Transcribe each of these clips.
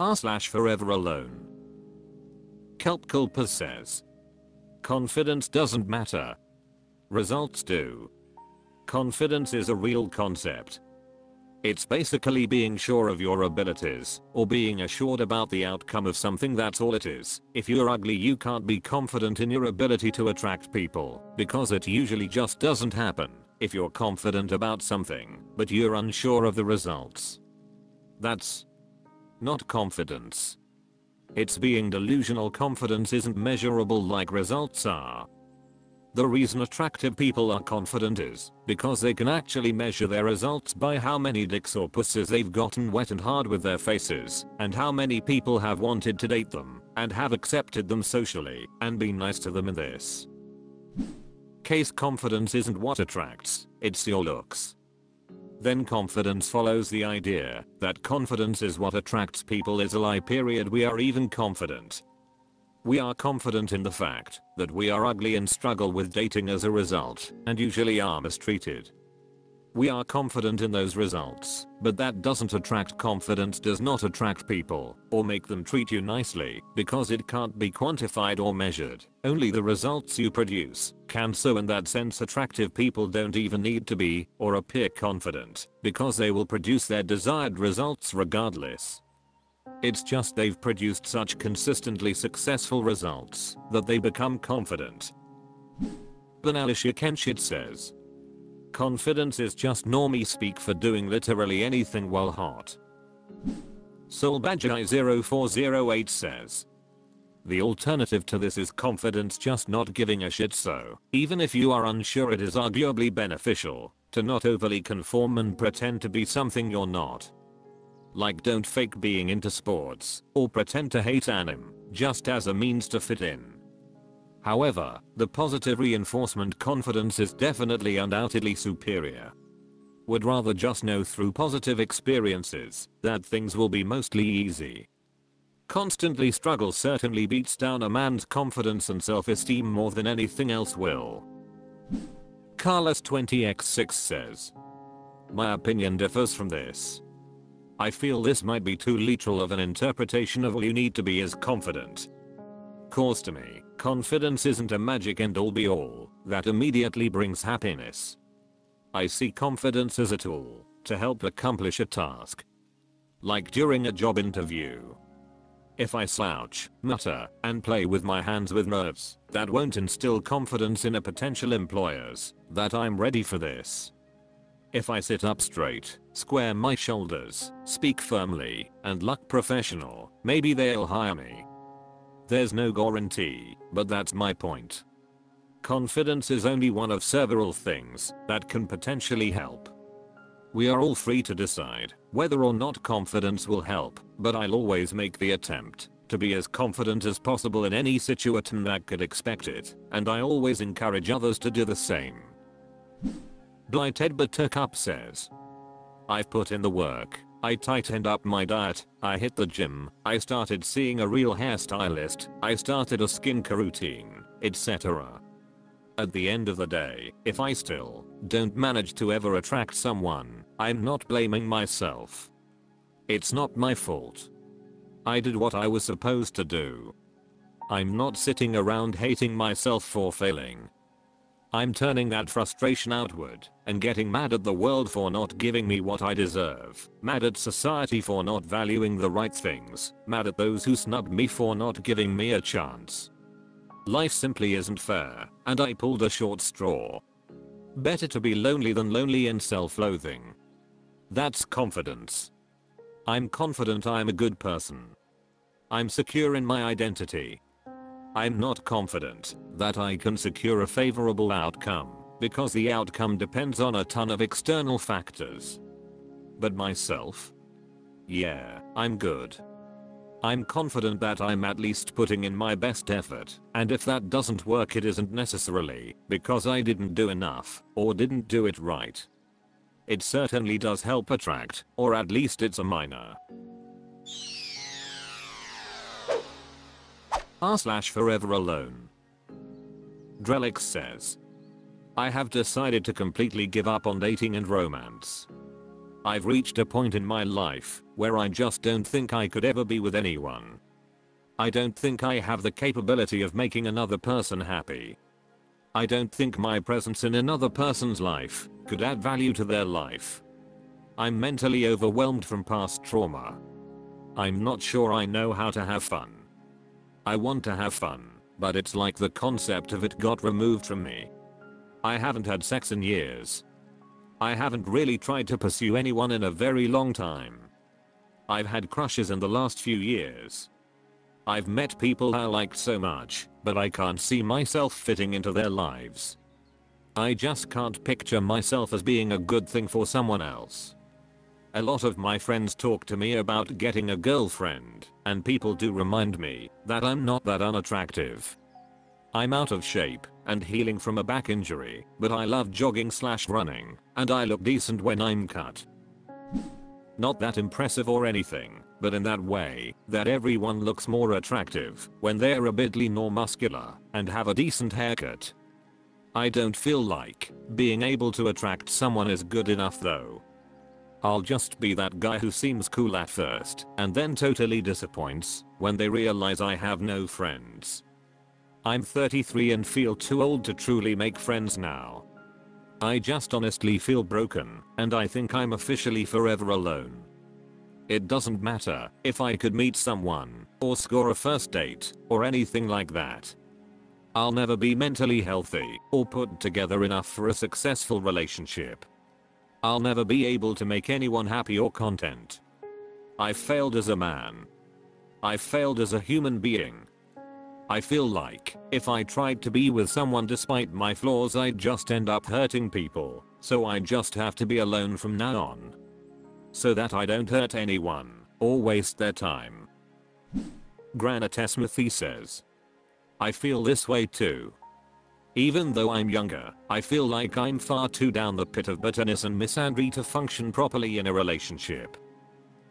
r slash forever alone. Kelp Culpa says. Confidence doesn't matter. Results do. Confidence is a real concept. It's basically being sure of your abilities, or being assured about the outcome of something that's all it is. If you're ugly you can't be confident in your ability to attract people, because it usually just doesn't happen. If you're confident about something, but you're unsure of the results. That's not confidence. It's being delusional confidence isn't measurable like results are. The reason attractive people are confident is because they can actually measure their results by how many dicks or pussies they've gotten wet and hard with their faces, and how many people have wanted to date them, and have accepted them socially, and been nice to them in this. Case confidence isn't what attracts, it's your looks. Then confidence follows the idea that confidence is what attracts people is a lie period we are even confident. We are confident in the fact that we are ugly and struggle with dating as a result and usually are mistreated. We are confident in those results, but that doesn't attract confidence does not attract people or make them treat you nicely because it can't be quantified or measured. Only the results you produce can so in that sense attractive people don't even need to be or appear confident because they will produce their desired results regardless. It's just they've produced such consistently successful results that they become confident. Then Kenshit says, Confidence is just normie speak for doing literally anything while hot. Soulbadger0408 says. The alternative to this is confidence just not giving a shit so, even if you are unsure it is arguably beneficial, to not overly conform and pretend to be something you're not. Like don't fake being into sports, or pretend to hate anime, just as a means to fit in. However, the positive reinforcement confidence is definitely undoubtedly superior. Would rather just know through positive experiences that things will be mostly easy. Constantly struggle certainly beats down a man's confidence and self-esteem more than anything else will. Carlos 20x6 says. My opinion differs from this. I feel this might be too literal of an interpretation of all you need to be is confident. Cause to me, Confidence isn't a magic end all be all that immediately brings happiness. I see confidence as a tool to help accomplish a task. Like during a job interview. If I slouch, mutter, and play with my hands with nerves, that won't instill confidence in a potential employers that I'm ready for this. If I sit up straight, square my shoulders, speak firmly, and look professional, maybe they'll hire me. There's no guarantee, but that's my point. Confidence is only one of several things that can potentially help. We are all free to decide whether or not confidence will help, but I'll always make the attempt to be as confident as possible in any situation that could expect it, and I always encourage others to do the same. Blighted Buttercup says, I've put in the work, I tightened up my diet, I hit the gym, I started seeing a real hairstylist, I started a skincare routine, etc. At the end of the day, if I still don't manage to ever attract someone, I'm not blaming myself. It's not my fault. I did what I was supposed to do. I'm not sitting around hating myself for failing. I'm turning that frustration outward and getting mad at the world for not giving me what I deserve, mad at society for not valuing the right things, mad at those who snubbed me for not giving me a chance. Life simply isn't fair, and I pulled a short straw. Better to be lonely than lonely and self-loathing. That's confidence. I'm confident I'm a good person. I'm secure in my identity, I'm not confident that I can secure a favorable outcome because the outcome depends on a ton of external factors. But myself? Yeah, I'm good. I'm confident that I'm at least putting in my best effort, and if that doesn't work it isn't necessarily because I didn't do enough or didn't do it right. It certainly does help attract, or at least it's a minor r slash forever alone. Drelix says. I have decided to completely give up on dating and romance. I've reached a point in my life where I just don't think I could ever be with anyone. I don't think I have the capability of making another person happy. I don't think my presence in another person's life could add value to their life. I'm mentally overwhelmed from past trauma. I'm not sure I know how to have fun. I want to have fun, but it's like the concept of it got removed from me. I haven't had sex in years. I haven't really tried to pursue anyone in a very long time. I've had crushes in the last few years. I've met people I liked so much, but I can't see myself fitting into their lives. I just can't picture myself as being a good thing for someone else. A lot of my friends talk to me about getting a girlfriend, and people do remind me that I'm not that unattractive. I'm out of shape and healing from a back injury, but I love jogging slash running, and I look decent when I'm cut. Not that impressive or anything, but in that way, that everyone looks more attractive when they're a bit lean or muscular and have a decent haircut. I don't feel like being able to attract someone is good enough though. I'll just be that guy who seems cool at first and then totally disappoints when they realize I have no friends. I'm 33 and feel too old to truly make friends now. I just honestly feel broken and I think I'm officially forever alone. It doesn't matter if I could meet someone or score a first date or anything like that. I'll never be mentally healthy or put together enough for a successful relationship. I'll never be able to make anyone happy or content. I've failed as a man. I've failed as a human being. I feel like if I tried to be with someone despite my flaws I'd just end up hurting people, so I just have to be alone from now on. So that I don't hurt anyone or waste their time. Granite Smithy says. I feel this way too. Even though I'm younger, I feel like I'm far too down the pit of bitterness and misandry to function properly in a relationship.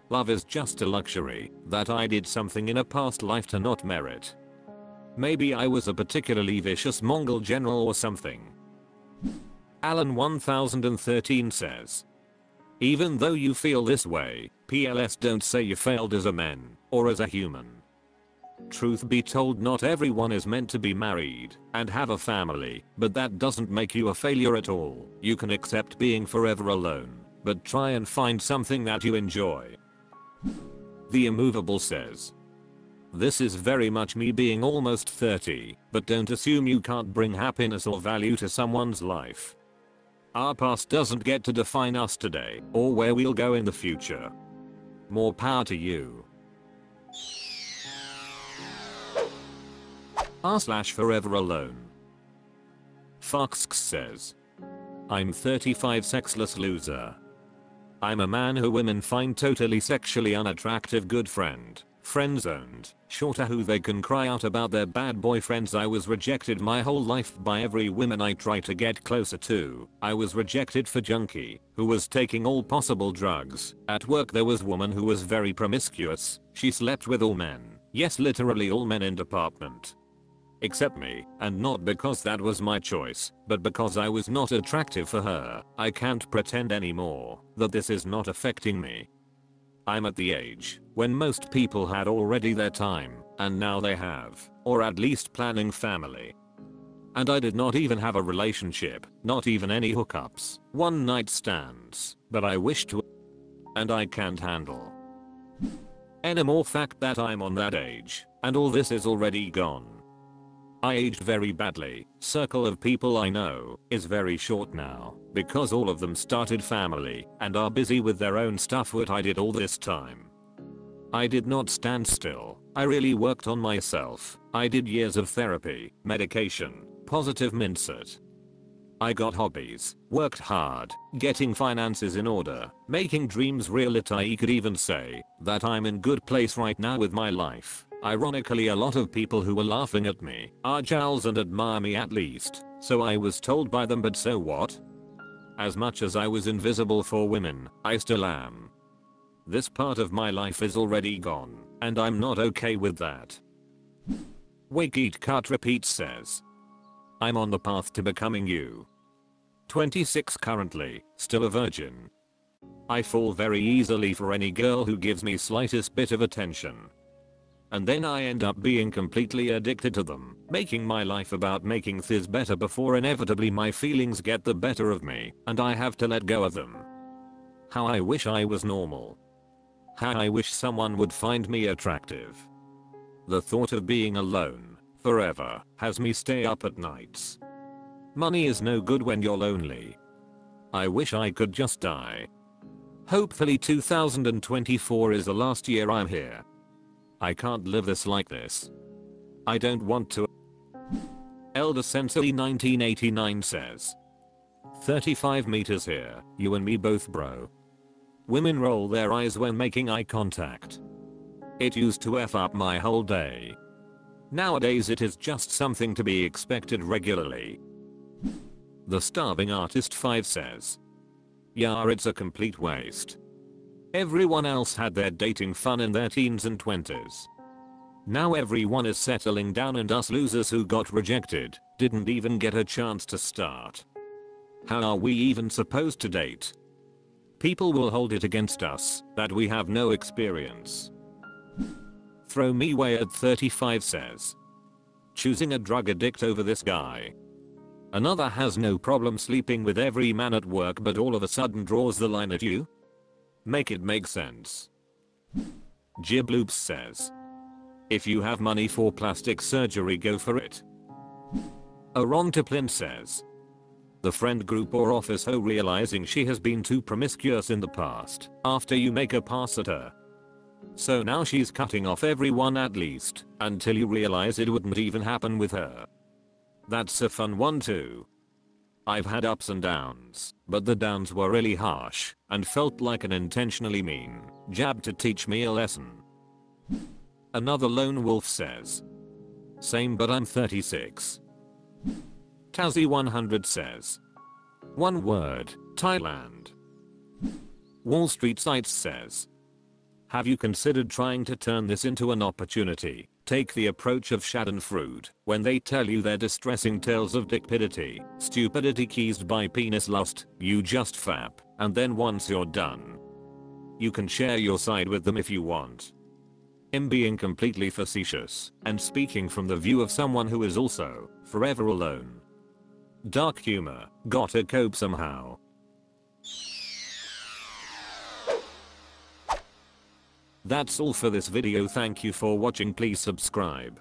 Love is just a luxury that I did something in a past life to not merit. Maybe I was a particularly vicious Mongol general or something. Alan 1013 says. Even though you feel this way, PLS don't say you failed as a man or as a human. Truth be told not everyone is meant to be married and have a family, but that doesn't make you a failure at all. You can accept being forever alone, but try and find something that you enjoy. The Immovable says. This is very much me being almost 30, but don't assume you can't bring happiness or value to someone's life. Our past doesn't get to define us today or where we'll go in the future. More power to you. R slash forever alone. Fox says. I'm 35 sexless loser. I'm a man who women find totally sexually unattractive good friend, friend zoned, shorter who they can cry out about their bad boyfriends I was rejected my whole life by every woman I try to get closer to. I was rejected for junkie, who was taking all possible drugs. At work there was woman who was very promiscuous, she slept with all men. Yes literally all men in department except me, and not because that was my choice, but because I was not attractive for her. I can't pretend anymore that this is not affecting me. I'm at the age when most people had already their time, and now they have, or at least planning family. And I did not even have a relationship, not even any hookups, one night stands, but I wish to and I can't handle. Any more fact that I'm on that age, and all this is already gone. I aged very badly. Circle of people I know is very short now because all of them started family and are busy with their own stuff what I did all this time. I did not stand still. I really worked on myself. I did years of therapy, medication, positive mindset. I got hobbies, worked hard, getting finances in order, making dreams real it I could even say that I'm in good place right now with my life. Ironically a lot of people who were laughing at me are Giles and admire me at least, so I was told by them but so what? As much as I was invisible for women, I still am. This part of my life is already gone, and I'm not okay with that. Eat Cut Repeat says. I'm on the path to becoming you. 26 currently, still a virgin. I fall very easily for any girl who gives me slightest bit of attention. And then I end up being completely addicted to them, making my life about making things better before inevitably my feelings get the better of me, and I have to let go of them. How I wish I was normal. How I wish someone would find me attractive. The thought of being alone, forever, has me stay up at nights. Money is no good when you're lonely. I wish I could just die. Hopefully 2024 is the last year I'm here. I can't live this like this. I don't want to. Elder Sensei 1989 says. 35 meters here, you and me both bro. Women roll their eyes when making eye contact. It used to F up my whole day. Nowadays it is just something to be expected regularly. The Starving Artist 5 says. Yeah it's a complete waste. Everyone else had their dating fun in their teens and 20s. Now everyone is settling down and us losers who got rejected didn't even get a chance to start. How are we even supposed to date? People will hold it against us that we have no experience. Throw me way at 35 says. Choosing a drug addict over this guy. Another has no problem sleeping with every man at work but all of a sudden draws the line at you? Make it make sense. Gibloops says. If you have money for plastic surgery go for it. Arontaplin says the friend group or office ho realizing she has been too promiscuous in the past after you make a pass at her. So now she's cutting off everyone at least until you realize it wouldn't even happen with her. That's a fun one too. I've had ups and downs, but the downs were really harsh and felt like an intentionally mean jab to teach me a lesson. Another lone wolf says. Same but I'm 36. Tazzy 100 says. One word, Thailand. Wall Street Sites says. Have you considered trying to turn this into an opportunity? Take the approach of Schadenfreude when they tell you their distressing tales of dickpidity, stupidity keysed by penis lust, you just fap, and then once you're done. You can share your side with them if you want. I'm being completely facetious and speaking from the view of someone who is also forever alone. Dark humor, gotta cope somehow. That's all for this video thank you for watching please subscribe.